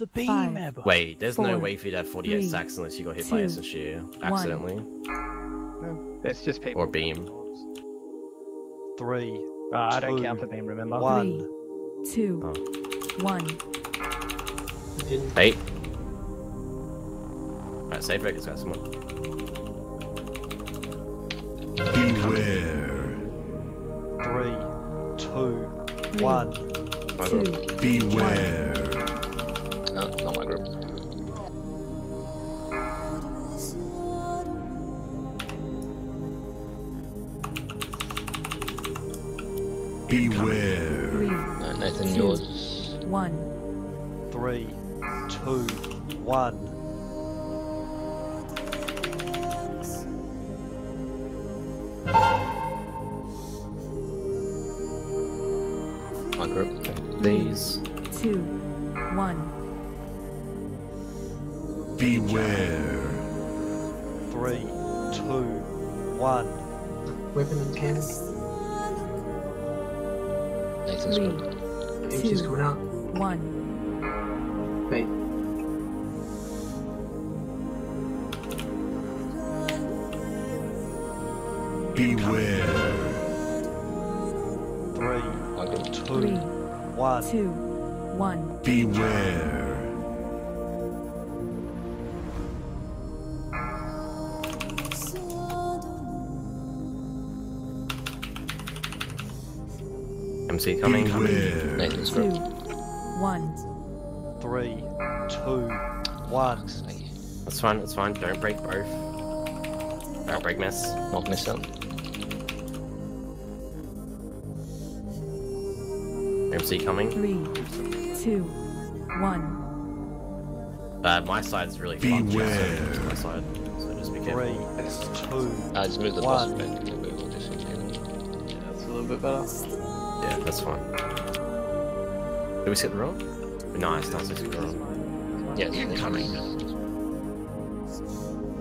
the beam Five. ever. Wait, there's no way for you to have 48 three, sacks unless you got hit by two, SSU accidentally. No, it's just people. Or beam. Three, Ah, I don't count for beam, remember? one. Three, two, Oh. one. Eight. Alright, save Vegas, guys. Come on. Beware. Three, two, Three, one. My two, Beware. Beware. three, No, Nathan, Two. yours. one. Three, two, one. My group. These. Two, one. Beware. Three, two, one. Weapon and 10. Nathan's Three, group. MC's Two. coming out. One. Wait. Beware. Three, My group. two, Three, one. two, one. Beware. MC coming. Beware. Nathan's Two, group. one. Three, two, one. That's fine, that's fine. Don't break both. Don't break miss. Not miss out. MC coming. Three, two, one. Uh, my side's really fucked. Beware. So my side. So just be careful. Three, two, I just moved the One. boss back. We will. That's a little bit better. Yeah, that's fine. Did we skip the roll? Nice, nice, we skipped the roll. Yes, incoming.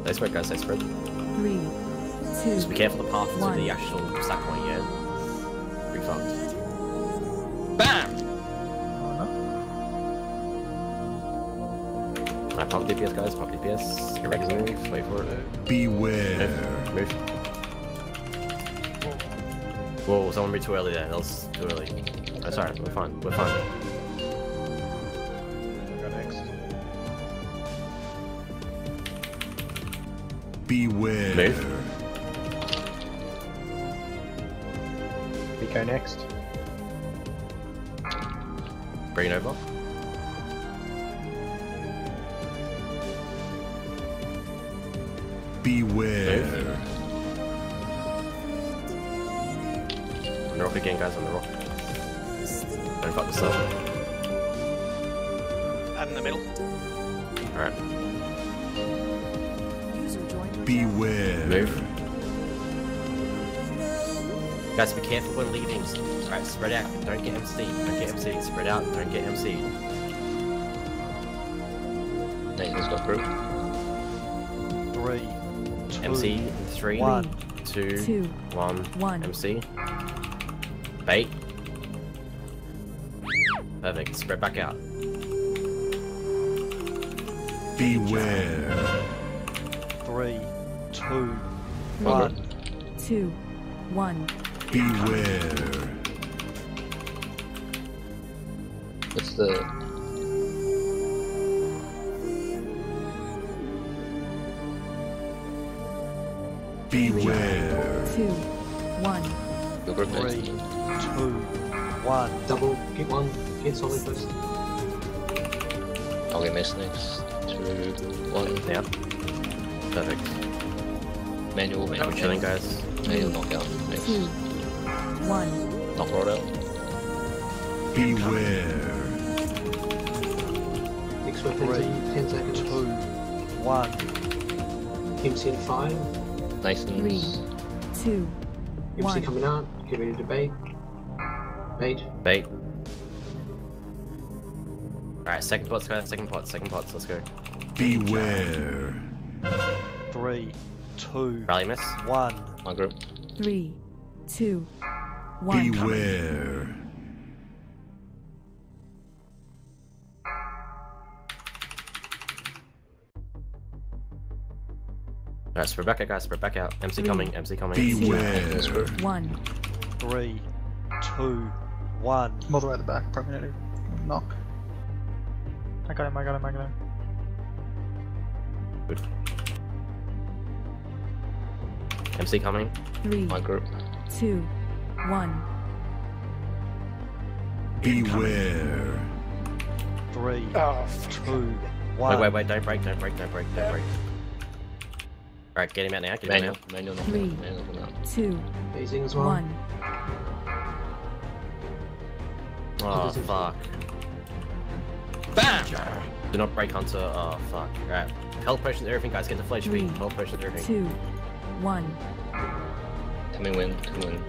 They spread, guys, they spread. Three, two, Just be careful the path to the actual stack point, yeah? Pretty fucked. BAM! Alright, pump DPS, guys, pump DPS. Get ready to move, wait for it. Beware. Move. Move. Whoa, someone be too early there. That was too early. Oh, That's alright, we're fine. We're fine. Go next. Beware. Move. Pico next. Bring it over. Beware. On the rock again, guys, on the rock. Don't fuck this up. And in the middle. Alright, Beware. move. Guys, be careful when leaving. Alright, spread out. Don't get MC. Don't get MC. Spread out. Don't get MC. Nathan's got group. three, two, MC in three, one. two, two, one. one. MC. Bait. Perfect. Spread back out. Beware. Three, two, one. two, one. Beware. What's the Beware. Two, one. your Three, Nathan? two, one. Double. Get one. Get solid first. I'll get Mace next. Two, one. Yeah. Perfect. Manual, manual. I'm chilling, guys. Manual knockout. Next. Two, one. Knock roll out. Beware. Next weapon Three, in 10 seconds. Two, one. MC in 5. Nathan's. Three, two, MC one. coming out. Get ready to bait. Bait. Bait. Alright, second pot, second pot, second pot, let's go. Beware. Three, two, Rally miss. one. One group. Three, two, one. Beware. Coming. Alright, spread back out, guys. Spread back out. MC Three. coming. MC coming. Beware. One one. I'm all the way at the back, probably need to knock. I got him, I got him, I got him. MC coming. Three. My group. Two. One. Beware. Three, Oh, two, one. Wait, wait, wait. Don't break. Don't break. Don't break. Don't break. Alright, get him out now. Get him Manual. out. Manual knock Three. out. Manual knock. Two. Phasing as well. One. Oh, fuck. BAM! Do not break onto. Oh, fuck. Alright. Health potions, everything, guys. Get the flash Three. speed. Health potions, everything. Two. One. Coming win. Coming win.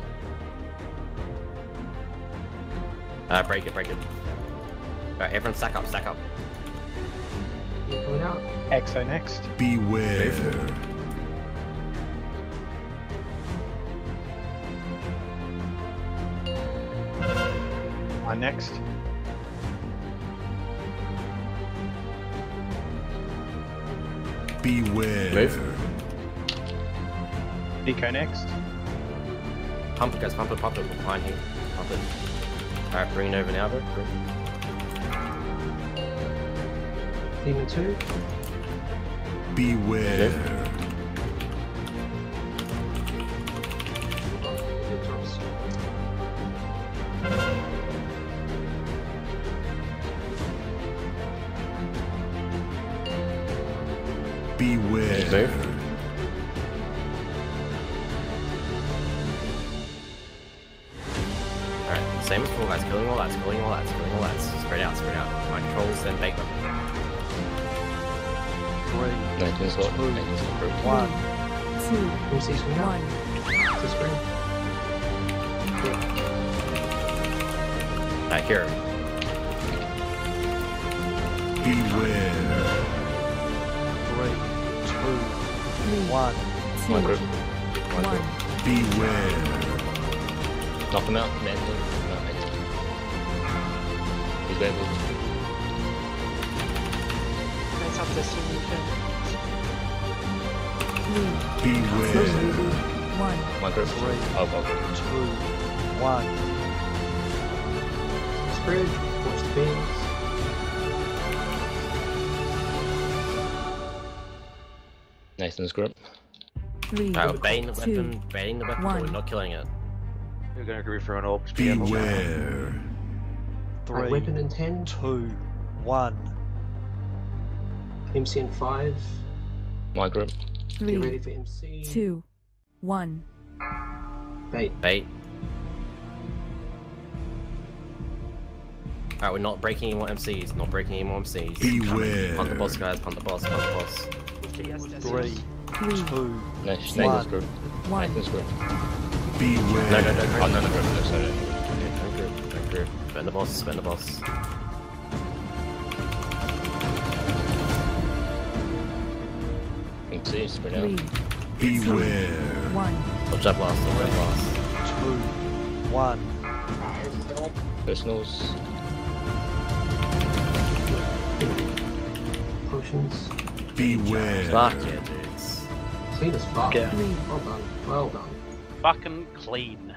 Uh, break it, break it. Alright, everyone stack up, stack up. You coming out? Exo next. Beware. My next. Beware. Move. Nico next. Pump it, guys. Pump it, pump it. We're Behind you. Pump it. Alright, bring it over now, bro. Bring- Demon 2. Beware. Good Beware. Move. Alright, same as before, guys. Killing all that, killing all that, killing all that. Spread out, spread out. My controls, then bake them. Three, Magnus knock. Two. Magnus knock group. one. Two. MC's. One. To spring. Alright, here. Beware. One. Two. My group. My One. group. Beware. Knock him out. Manual. No, Magnus. He's able. Three. Beware. One. My group. Three. Oh, my group. Two, one. Spread. Watch the beams. Nathan's group. Three. Alright, we're baiting the Two. weapon, baiting the weapon, but we're not killing it. You're gonna agree for an orbs. be careful. Beware. Right, Three, weapon in 10. two, one. MC in 5. My group. Get ready for MC. Two. One. Bait. Bait. Alright, we're not breaking any more MCs, not breaking any more MCs. Beware. Punt the boss, guys, punt the boss, punt the boss. Three, Three. two, Nathan's One. group. One. Nathan's group. Beware. No, no, no, Oh, no, no, no, no, sorry. Don't group, don't group. Spend the boss, spend the boss. MC, spread out. Three. Beware. One. Watch that blast, watch that blast. two, one. Personals. Potions. Beware. Fuck yeah, dudes. Clean as fuck. Yeah. Well done. Well done. Fucking clean.